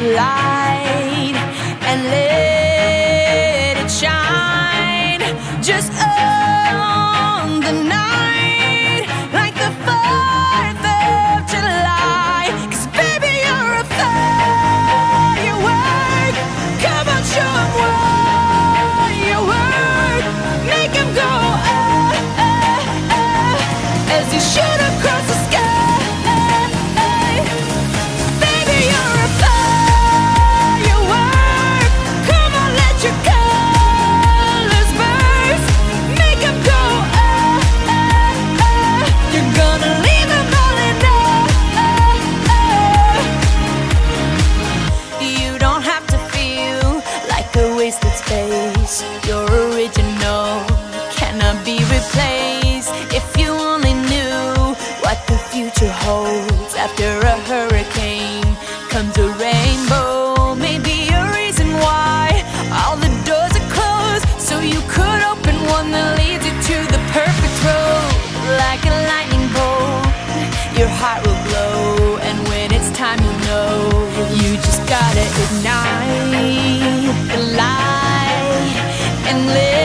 the light. gotta ignite the light and live.